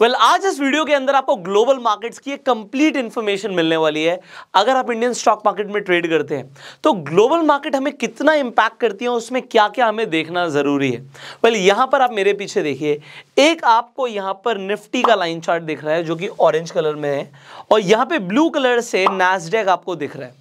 Well well, आज इस video के अंदर आपको ग्लोबल मार्केट्स की एक कंप्लीट इंफॉर्मेशन मिलने वाली है अगर आप इंडियन स्टॉक मार्केट में ट्रेड करते हैं। तो ग्लोबल मार्केट हमें कितना इंपैक्ट करती है उसमें क्या क्या हमें देखना ज़रूरी है। वेल well, यहाँ पर आप मेरे पीछे देखिए एक आपको यहाँ पर निफ्टी का लाइन चार्ट दिख रहा है जो कि ऑरेंज कलर में है और यहाँ पे ब्लू कलर से नैसडेक आपको दिख रहा है।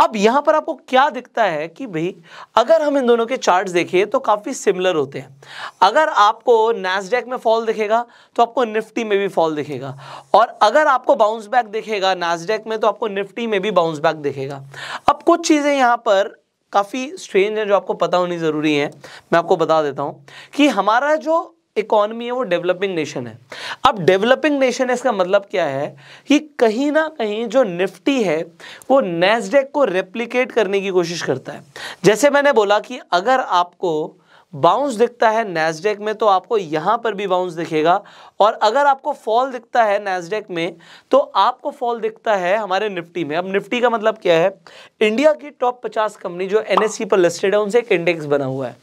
अब यहाँ पर आपको क्या दिखता है कि भाई अगर हम इन दोनों के चार्ट देखिए तो काफ़ी सिमिलर होते हैं। अगर आपको नैसडेक में फॉल दिखेगा तो आपको निफ्टी में भी फॉल दिखेगा। और अगर आपको बाउंस बैक दिखेगा नाजडेक में तो आपको निफ्टी में भी बाउंस बैक दिखेगा। अब कुछ चीज़ें यहाँ पर काफ़ी स्ट्रेंज है जो आपको पता होनी ज़रूरी है। मैं आपको बता देता हूँ कि हमारा जो इकोनॉमी है, वो डेवलपिंग नेशन है। अब डेवलपिंग नेशन इसका मतलब क्या है कि कहीं ना कहीं जो निफ्टी है, वो नेस्डेक को रेप्लिकेट करने की कोशिश करता है। जैसे मैंने बोला कि अगर आपको बाउंस दिखता है नेस्डेक में तो आपको यहाँ पर भी बाउंस दिखेगा। और अगर आपको फॉल दिखता है नेस्डेक में तो आपको फॉल दिखता है हमारे निफ्टी में। अब निफ्टी का मतलब क्या है? इंडिया की टॉप पचास कंपनी जो एनएससी पर लिस्टेड है, उनसे एक इंडेक्स बना हुआ है।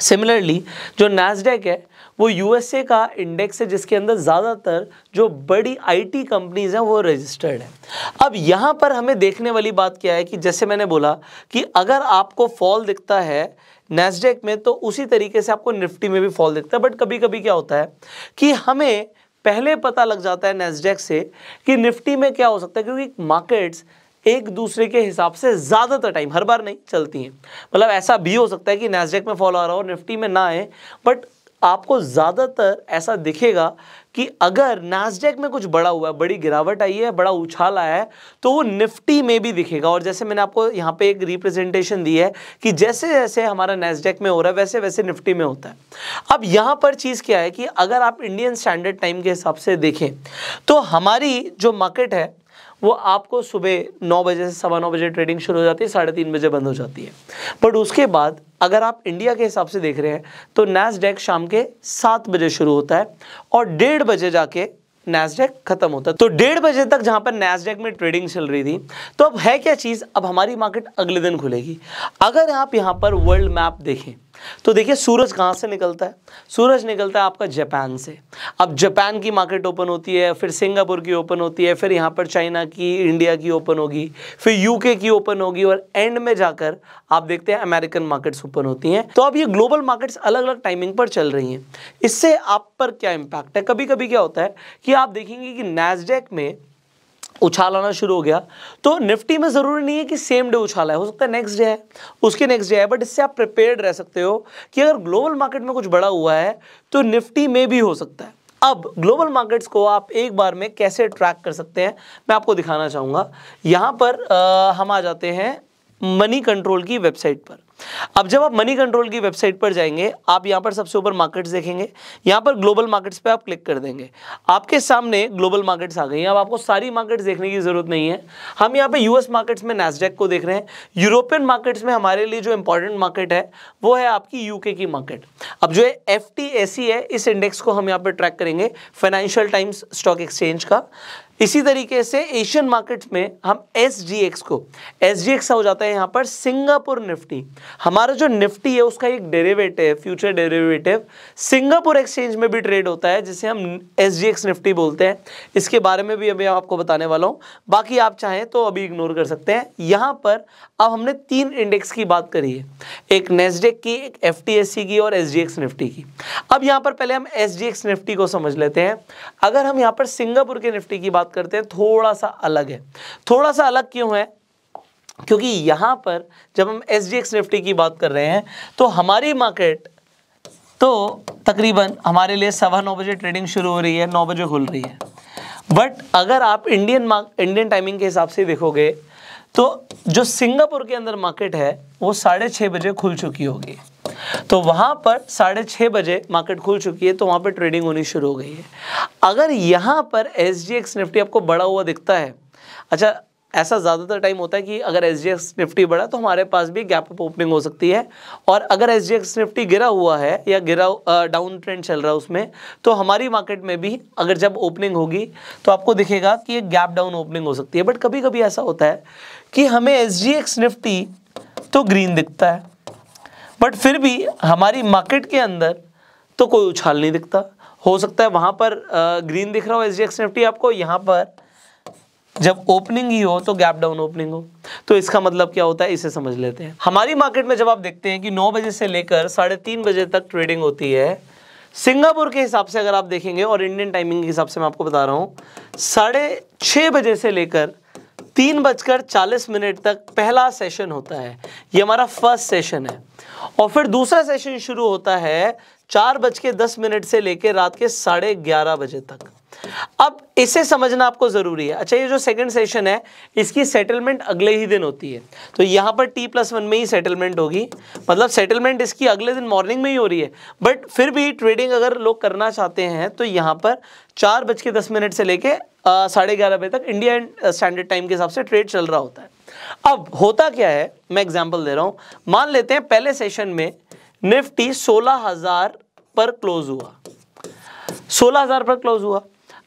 सिमिलरली जो नेस्डेक है, वो यूएसए का इंडेक्स है, जिसके अंदर ज़्यादातर जो बड़ी आईटी कंपनीज़ हैं, वो रजिस्टर्ड है। अब यहाँ पर हमें देखने वाली बात क्या है कि जैसे मैंने बोला कि अगर आपको फॉल दिखता है नेस्डेक में तो उसी तरीके से आपको निफ्टी में भी फॉल दिखता है। बट कभी कभी क्या होता है कि हमें पहले पता लग जाता है नेस्डेक से कि निफ्टी में क्या हो सकता है, क्योंकि मार्केट्स एक दूसरे के हिसाब से ज़्यादातर टाइम हर बार नहीं, चलती हैं। मतलब ऐसा भी हो सकता है कि नेस्डेक में फॉल आ रहा हो, निफ्टी में ना आए बट आपको ज़्यादातर ऐसा दिखेगा कि अगर नाजडेक में कुछ बड़ा हुआ है, बड़ी गिरावट आई है, बड़ा उछाल आया है तो वो निफ्टी में भी दिखेगा। और जैसे मैंने आपको यहाँ पे एक रिप्रेजेंटेशन दी है कि जैसे जैसे हमारा नेस्डेक में हो रहा है वैसे वैसे निफ्टी में होता है। अब यहाँ पर चीज़ क्या है कि अगर आप इंडियन स्टैंडर्ड टाइम के हिसाब से देखें तो हमारी जो मार्केट है वो आपको सुबह नौ बजे से सवा नौ बजे ट्रेडिंग शुरू हो जाती है, साढ़े तीन बजे बंद हो जाती है। बट उसके बाद अगर आप इंडिया के हिसाब से देख रहे हैं तो नैसडेक शाम के सात बजे शुरू होता है और डेढ़ बजे जाके नैसडेक खत्म होता है। तो डेढ़ बजे तक जहाँ पर नैसडेक में ट्रेडिंग चल रही थी तो अब है क्या चीज़? अब हमारी मार्केट अगले दिन खुलेगी। अगर आप यहाँ पर वर्ल्ड मैप देखें तो देखिए, सूरज कहाँ से निकलता है? सूरज निकलता है आपका जापान से। अब जापान की मार्केट ओपन होती है, फिर सिंगापुर की ओपन होती है, फिर यहाँ पर चाइना की, इंडिया की ओपन होगी, फिर यूके की ओपन होगी और एंड में जाकर आप देखते हैं अमेरिकन मार्केट्स ओपन होती हैं। तो अब ये ग्लोबल मार्केट्स अलग अलग टाइमिंग पर चल रही हैं। इससे आप पर क्या इम्पैक्ट है? कभी कभी क्या होता है कि आप देखेंगे कि नैसडेक में उछाल आना शुरू हो गया। तो निफ्टी में ज़रूरी नहीं है कि सेम डे उछाला है हो सकता है नेक्स्ट डे है उसके नेक्स्ट डे है बट इससे आप प्रिपेयर्ड रह सकते हो कि अगर ग्लोबल मार्केट में कुछ बड़ा हुआ है तो निफ्टी में भी हो सकता है। अब ग्लोबल मार्केट्स को आप एक बार में कैसे ट्रैक कर सकते हैं मैं आपको दिखाना चाहूँगा। यहाँ पर आ, हम आ जाते हैं मनी कंट्रोल की वेबसाइट पर। अब जब आप मनी कंट्रोल की वेबसाइट पर जाएँगे, आप यहाँ पर सबसे ऊपर मार्केट्स देखेंगे, यहाँ पर ग्लोबल मार्केट्स पे आप क्लिक कर देंगे। आपके सामने ग्लोबल मार्केट्स आ गई अब आपको सारी मार्केट्स देखने की ज़रूरत नहीं है। हम यहाँ पे यूएस मार्केट्स में नेस्डेक को देख रहे हैं। यूरोपियन मार्केट्स में हमारे लिए जो इंपॉर्टेंट मार्केट है, वो है आपकी यूके की मार्केट अब जो है एफ़ है, इस इंडेक्स को हम यहाँ पर ट्रैक करेंगे फाइनेंशियल टाइम्स स्टॉक एक्सचेंज का। इसी तरीके से एशियन मार्केट्स में हम SGX को एस हो जाता है यहाँ पर? Singapore Nifty. हमारा जो निफ्टी है, उसका एक derivative future derivative Singapore exchange में भी ट्रेड होता है, जिसे हम SGX निफ्टी बोलते हैं। इसके बारे में भी अभी आपको बताने वाला हूँ। बाकी आप चाहें तो अभी इग्नोर कर सकते हैं। यहाँ पर अब हमने तीन इंडेक्स की बात करी है। एक नेस्डेक की, एक एफटीएससी की और एस निफ्टी की। अब यहाँ पर पहले हम एस निफ्टी को समझ लेते हैं। अगर हम यहाँ पर सिंगापुर के निफ्टी की बात करते हैं थोड़ा सा अलग है। थोड़ा सा अलग क्यों है? क्योंकि यहाँ पर जब हम एस डी एक्स निफ्टी की बात कर रहे हैं तो हमारी मार्केट तो तकरीबन हमारे लिए सवा नौ बजे ट्रेडिंग शुरू हो रही है, नौ बजे खुल रही है। बट अगर आप इंडियन इंडियन टाइमिंग के हिसाब से देखोगे तो जो सिंगापुर के अंदर मार्केट है, वो साढ़े छः बजे खुल चुकी होगी। तो वहाँ पर साढ़े छः बजे मार्केट खुल चुकी है तो वहाँ पर ट्रेडिंग होनी शुरू हो गई है। अगर यहाँ पर एस जी एक्स निफ्टी आपको बड़ा हुआ दिखता है अच्छा ऐसा ज़्यादातर टाइम होता है कि अगर एस जी एक्स निफ्टी बढ़ा तो हमारे पास भी गैप अप ओपनिंग हो सकती है। और अगर एस जी एक्स निफ्टी गिरा हुआ है, या गिरा डाउन ट्रेंड चल रहा है उसमें तो हमारी मार्केट में भी अगर जब ओपनिंग होगी तो आपको दिखेगा कि एक गैप डाउन ओपनिंग हो सकती है। बट कभी कभी ऐसा होता है कि हमें एस जी एक्स निफ्टी तो ग्रीन दिखता है। बट फिर भी हमारी मार्केट के अंदर तो कोई उछाल नहीं दिखता। हो सकता है वहाँ पर ग्रीन दिख रहा हो एस डी एक्स निफ्टी आपको, यहाँ पर जब ओपनिंग ही हो तो गैप डाउन ओपनिंग हो। तो इसका मतलब क्या होता है? इसे समझ लेते हैं। हमारी मार्केट में जब आप देखते हैं कि 9 बजे से लेकर साढ़े तीन बजे तक ट्रेडिंग होती है, सिंगापुर के हिसाब से अगर आप देखेंगे, और इंडियन टाइमिंग के हिसाब से मैं आपको बता रहा हूँ, साढ़े छः बजे से लेकर तीन बजकर चालीस मिनट तक पहला सेशन होता है। ये हमारा फ़र्स्ट सेशन है। और फिर दूसरा सेशन शुरू होता है चार बज के दस मिनट से लेकर रात के साढ़े ग्यारह बजे तक। अब इसे समझना आपको ज़रूरी है। अच्छा ये जो सेकंड सेशन है, इसकी सेटलमेंट अगले ही दिन होती है। तो यहाँ पर टी प्लस वन में ही सेटलमेंट होगी। मतलब सेटलमेंट इसकी अगले दिन मॉर्निंग में ही हो रही है। बट फिर भी ट्रेडिंग अगर लोग करना चाहते हैं तो यहाँ पर चार बज के दस मिनट से लेके साढ़े ग्यारह बजे तक इंडिया स्टैंडर्ड टाइम के हिसाब से ट्रेड चल रहा होता है। अब होता क्या है? मैं एग्ज़ाम्पल दे रहा हूँ। मान लेते हैं पहले सेशन में निफ्टी सोलह हज़ार पर क्लोज हुआ। सोलह हज़ार पर क्लोज हुआ।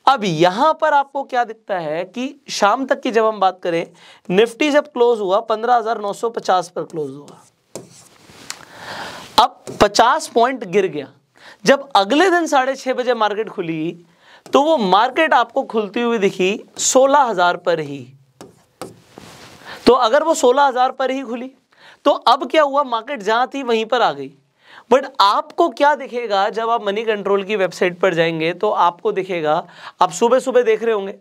अब यहाँ पर आपको क्या दिखता है कि शाम तक की जब हम बात करें निफ्टी जब क्लोज हुआ 15,950 पर क्लोज हुआ। अब 50 पॉइंट गिर गया। जब अगले दिन साढ़े छह बजे मार्केट खुली तो वो मार्केट आपको खुलती हुई दिखी 16,000 पर ही। तो अगर वो 16,000 पर ही खुली तो अब क्या हुआ? मार्केट जहाँ थी वहीं पर आ गई। बट आपको क्या दिखेगा? जब आप मनी कंट्रोल की वेबसाइट पर जाएँगे तो आपको दिखेगा आप सुबह सुबह देख रहे होंगे।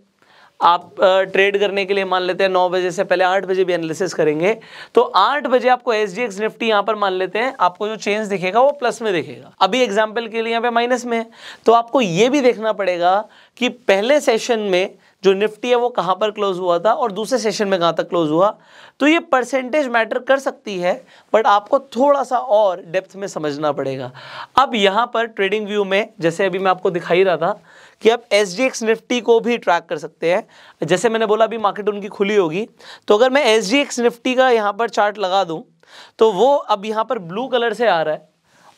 आप ट्रेड करने के लिए मान लेते हैं नौ बजे से पहले आठ बजे भी एनालिसिस करेंगे। तो आठ बजे आपको एस डी एक्स निफ्टी यहाँ पर मान लेते हैं, आपको जो चेंज दिखेगा वो प्लस में दिखेगा। अभी एग्ज़ाम्पल के लिए यहाँ पे माइनस में है। तो आपको ये भी देखना पड़ेगा कि पहले सेशन में जो निफ्टी है वो कहाँ पर क्लोज हुआ था और दूसरे सेशन में कहाँ तक क्लोज हुआ। तो ये परसेंटेज मैटर कर सकती है बट आपको थोड़ा सा और डेप्थ में समझना पड़ेगा। अब यहाँ पर ट्रेडिंग व्यू में, जैसे अभी मैं आपको दिखाई रहा था कि आप एस निफ्टी को भी ट्रैक कर सकते हैं। जैसे मैंने बोला अभी मार्केट उनकी खुली होगी तो अगर मैं एस निफ्टी का यहाँ पर चार्ट लगा दूँ तो वो अब यहाँ पर ब्लू कलर से आ रहा है।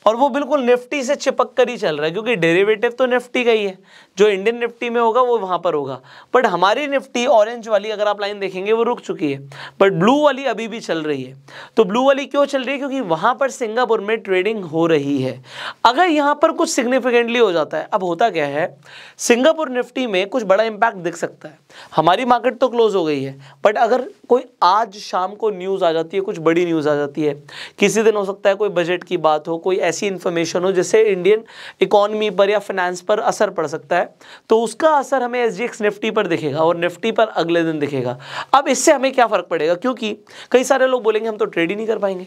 और वो बिल्कुल निफ्टी से चिपक कर ही चल रहा है, क्योंकि डेरिवेटिव तो निफ्टी का ही है। जो इंडियन निफ्टी में होगा, वो वहाँ पर होगा। बट हमारी निफ्टी ऑरेंज वाली, अगर आप लाइन देखेंगे, वो रुक चुकी है। बट ब्लू वाली अभी भी चल रही है। तो ब्लू वाली क्यों चल रही है? क्योंकि वहाँ पर सिंगापुर में ट्रेडिंग हो रही है। अगर यहाँ पर कुछ सिग्निफिकेंटली हो जाता है, अब होता क्या है? सिंगापुर निफ्टी में कुछ बड़ा इम्पैक्ट दिख सकता है। हमारी मार्केट तो क्लोज हो गई है। बट अगर कोई आज शाम को न्यूज़ आ जाती है, कुछ बड़ी न्यूज़ आ जाती है, किसी दिन हो सकता है कोई बजट की बात हो, कोई इन्फॉर्मेशन हो जिससे इंडियन इकोनॉमी पर या फाइनेंस पर असर पड़ सकता है। तो उसका असर हमें एस निफ्टी पर दिखेगा और निफ्टी पर अगले दिन दिखेगा। अब इससे हमें क्या फ़र्क पड़ेगा? क्योंकि कई सारे लोग बोलेंगे, हम तो ट्रेड ही नहीं कर पाएँगे।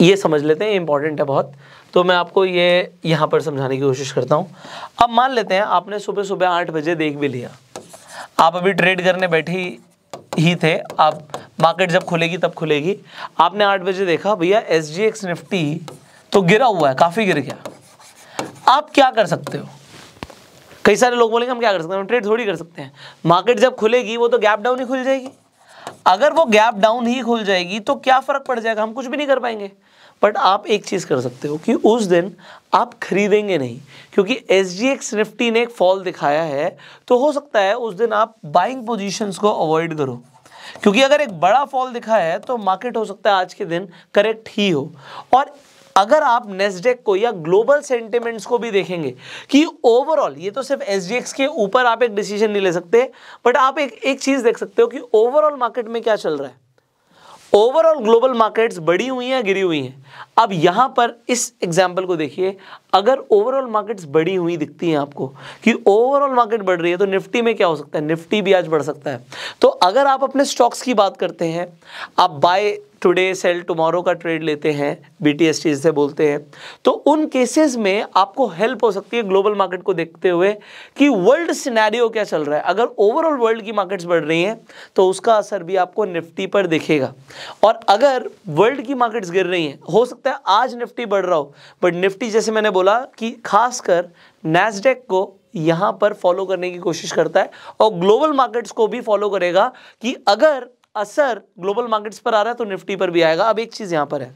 ये समझ लेते हैं इंपॉर्टेंट है बहुत। तो मैं आपको ये यहाँ पर समझाने की कोशिश करता हूँ। अब मान लेते हैं, आपने सुबह सुबह आठ बजे देख भी लिया। आप अभी ट्रेड करने बैठे ही थे। आप मार्केट जब खुलेगी तब खुलेगी। आपने आठ बजे देखा, भैया एस जी एक्स निफ्टी तो गिरा हुआ है, काफ़ी गिर गया। आप क्या कर सकते हो? कई सारे लोग बोलेंगे, हम क्या कर सकते हैं? ट्रेड थोड़ी कर सकते हैं। मार्केट जब खुलेगी, वो तो गैप डाउन ही खुल जाएगी। अगर वो गैप डाउन ही खुल जाएगी तो क्या फ़र्क पड़ जाएगा? हम कुछ भी नहीं कर पाएँगे। बट आप एक चीज़ कर सकते हो कि उस दिन आप खरीदेंगे नहीं, क्योंकि एस जी एक्स निफ्टी ने एक फॉल दिखाया है। तो हो सकता है उस दिन आप बाइंग पोजीशंस को अवॉइड करो। क्योंकि अगर एक बड़ा फॉल दिखा है तो मार्केट हो सकता है आज के दिन करेक्ट ही हो। और अगर आप नेस्डेक को या ग्लोबल सेंटिमेंट्स को भी देखेंगे कि ओवरऑल ये तो सिर्फ़ एस के ऊपर आप एक डिसीज़न नहीं ले सकते बट आप एक एक चीज़ देख सकते हो कि ओवरऑल मार्केट में क्या चल रहा है। ओवरऑल ग्लोबल मार्केट्स बढ़ी हुई हैं, गिरी हुई हैं। अब यहाँ पर इस एग्ज़ाम्पल को देखिए, अगर ओवरऑल मार्केट्स बढ़ी हुई दिखती हैं आपको, कि ओवरऑल मार्केट बढ़ रही है तो निफ्टी में क्या हो सकता है? निफ्टी भी आज बढ़ सकता है। तो अगर आप अपने स्टॉक्स की बात करते हैं, आप बाय टुडे सेल टुमारो का ट्रेड लेते हैं बी टी एस टी जिसे बोलते हैं। तो उन केसेस में आपको हेल्प हो सकती है ग्लोबल मार्केट को देखते हुए कि वर्ल्ड सिनेरियो क्या चल रहा है। अगर ओवरऑल वर्ल्ड की मार्केट्स बढ़ रही हैं तो उसका असर भी आपको निफ्टी पर दिखेगा। और अगर वर्ल्ड की मार्केट्स गिर रही हैं, हो सकता है आज निफ्टी बढ़ रहा हो बट निफ्टी जैसे मैंने बोला कि खासकर नेस्डेक को यहाँ पर फॉलो करने की कोशिश करता है और ग्लोबल मार्केट्स को भी फॉलो करेगा कि अगर असर ग्लोबल मार्केट्स पर आ रहा है तो निफ्टी पर भी आएगा। अब एक चीज़ यहाँ पर है।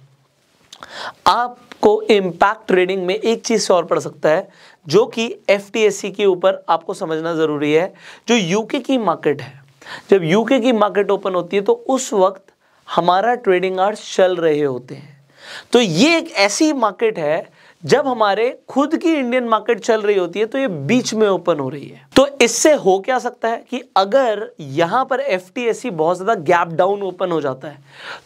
आपको इम्पैक्ट ट्रेडिंग में एक चीज़ से और पड़ सकता है, जो कि एफ़ के ऊपर आपको समझना ज़रूरी है, जो यूके की मार्केट है। जब यूके की मार्केट ओपन होती है तो उस वक्त हमारा ट्रेडिंग आर्स चल रहे होते हैं। तो ये एक ऐसी मार्केट है, जब हमारे खुद की इंडियन मार्केट चल रही होती है तो ये बीच में ओपन हो रही है। तो इससे हो क्या सकता है कि अगर यहाँ पर एफ़ बहुत ज़्यादा गैप डाउन ओपन हो जाता है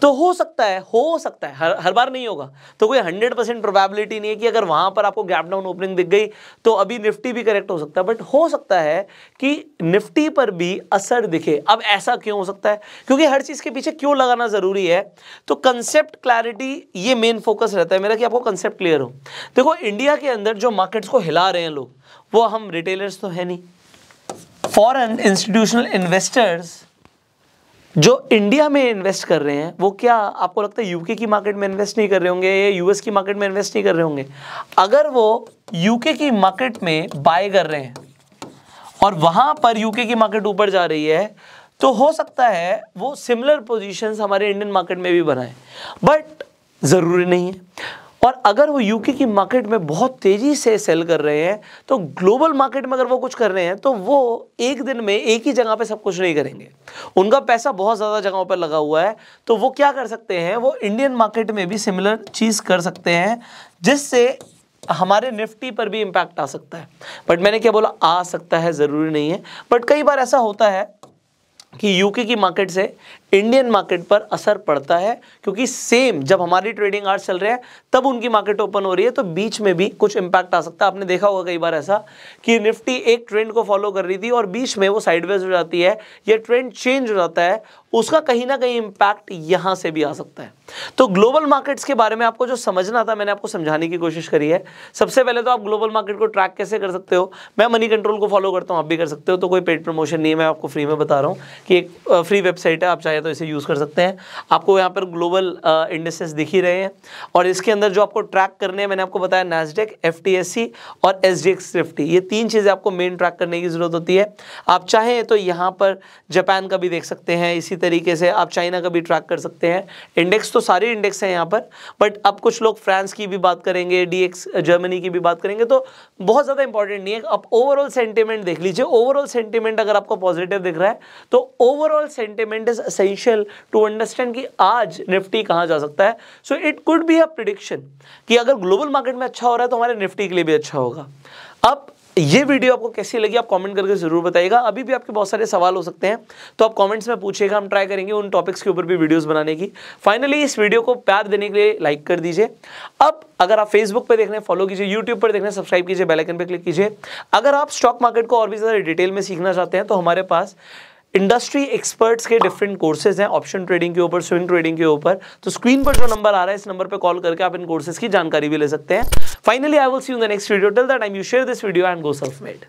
तो हो सकता है, हो सकता है, हर हर बार नहीं होगा। तो कोई हंड्रेड परसेंट प्रोबेबिलिटी नहीं है कि अगर वहाँ पर आपको गैप डाउन ओपनिंग दिख गई तो अभी निफ्टी भी करेक्ट हो सकता है। बट हो सकता है कि निफ्टी पर भी असर दिखे। अब ऐसा क्यों हो सकता है? क्योंकि हर चीज़ के पीछे क्यों लगाना ज़रूरी है? तो कंसेप्ट क्लैरिटी ये मेन फोकस रहता है मेरा कि आपको कंसेप्ट क्लियर हो। देखो इंडिया के अंदर जो मार्केट्स को हिला रहे हैं लोग, वो हम रिटेलर्स तो है नहीं। फॉरेन इंस्टीट्यूशनल इन्वेस्टर्स जो इंडिया में इन्वेस्ट कर रहे हैं, वो क्या आपको लगता है यूके की मार्केट में इन्वेस्ट नहीं कर रहे होंगे या यूएस की मार्केट में इन्वेस्ट नहीं कर रहे होंगे? अगर वो यूके की मार्केट में बाय कर रहे हैं और वहाँ पर यूके की मार्केट ऊपर जा रही है तो हो सकता है वो सिमिलर पोजीशंस हमारे इंडियन मार्केट में भी बनाए। बट ज़रूरी नहीं है। और अगर वो यूके की मार्केट में बहुत तेज़ी से सेल कर रहे हैं तो ग्लोबल मार्केट में अगर वो कुछ कर रहे हैं तो वो एक दिन में एक ही जगह पे सब कुछ नहीं करेंगे। उनका पैसा बहुत ज़्यादा जगहों पर लगा हुआ है तो वो क्या कर सकते हैं, वो इंडियन मार्केट में भी सिमिलर चीज़ कर सकते हैं, जिससे हमारे निफ्टी पर भी इम्पैक्ट आ सकता है। बट मैंने क्या बोला, आ सकता है, ज़रूरी नहीं है। बट कई बार ऐसा होता है कि यूके की मार्केट से इंडियन मार्केट पर असर पड़ता है, क्योंकि सेम जब हमारी ट्रेडिंग आर्ट चल रहे हैं, तब उनकी मार्केट ओपन हो रही है तो बीच में भी कुछ इंपैक्ट आ सकता है। आपने देखा होगा कई बार ऐसा कि निफ्टी एक ट्रेंड को फॉलो कर रही थी और बीच में वो साइडवेज हो जाती है, या ट्रेंड चेंज हो जाता है, उसका कहीं ना कहीं इंपैक्ट यहाँ से भी आ सकता है। तो ग्लोबल मार्केट्स के बारे में आपको जो समझना था, मैंने आपको समझाने की कोशिश करी है। सबसे पहले तो आप ग्लोबल मार्केट को ट्रैक कैसे कर सकते हो? मैं मनी कंट्रोल को फॉलो करता हूँ, आप भी कर सकते हो तो कोई पेड प्रमोशन नहीं है, मैं आपको फ्री में बता रहा हूँ कि एक फ्री वेबसाइट है, आप चाहे तो इसे यूज़ कर सकते हैं। आपको यहाँ पर ग्लोबल इंडस्ट्रीज़ दिख ही रहे हैं। और इसके अंदर जो आपको ट्रैक करने हैं, मैंने आपको बताया नैसडेक एफ़ और एस डी ये तीन चीज़ें आपको मेन ट्रैक करने की ज़रूरत होती है। आप चाहें तो यहाँ पर जापान का भी देख सकते हैं, इसी तरीके से आप चाइना का भी ट्रैक कर सकते हैं। इंडेक्स तो सारे इंडेक्स हैं यहाँ पर बट अब कुछ लोग फ्रांस की भी बात करेंगे डी जर्मनी की भी बात करेंगे तो बहुत ज़्यादा इंपॉर्टेंट नहीं है। आप ओवरऑल सेंटिमेंट देख लीजिए। ओवरऑल सेंटिमेंट अगर आपको पॉजिटिव दिख रहा है तो overall sentiment is essential to understand कि आज निफ्टी कहाँ जा सकता है? So it could be a prediction कि अगर ग्लोबल मार्केट में अच्छा हो रहा है तो हमारे निफ्टी के लिए भी अच्छा होगा। अब ये वीडियो आपको कैसी लगी, आप कमेंट करके ज़रूर बताइएगा। अभी भी आपके बहुत सारे सवाल हो सकते हैं तो आप कमेंट्स में पूछिएगा, हम ट्राई करेंगे उन टॉपिक्स के ऊपर भी वीडियोस बनाने की। फाइनली इस वीडियो को प्यार देने के लिए लाइक कर दीजिए। अब अगर आप फेसबुक पर देख रहे हैं फॉलो कीजिए यूट्यूब पर देख रहे हैं सब्सक्राइब कीजिए बेलाइकन पर क्लिक कीजिए। अगर आप स्टॉक मार्केट को और भी ज़्यादा डिटेल में सीखना चाहते हैं तो हमारे पास इंडस्ट्री एक्सपर्ट्स के डिफरेंट कोर्सेज हैं ऑप्शन ट्रेडिंग के ऊपर स्विंग ट्रेडिंग के ऊपर। तो स्क्रीन पर जो नंबर आ रहा है, इस नंबर पर कॉल करके आप इन कोर्सेज की जानकारी भी ले सकते हैं। Finally I will see you the next video till the time you share this video and go self made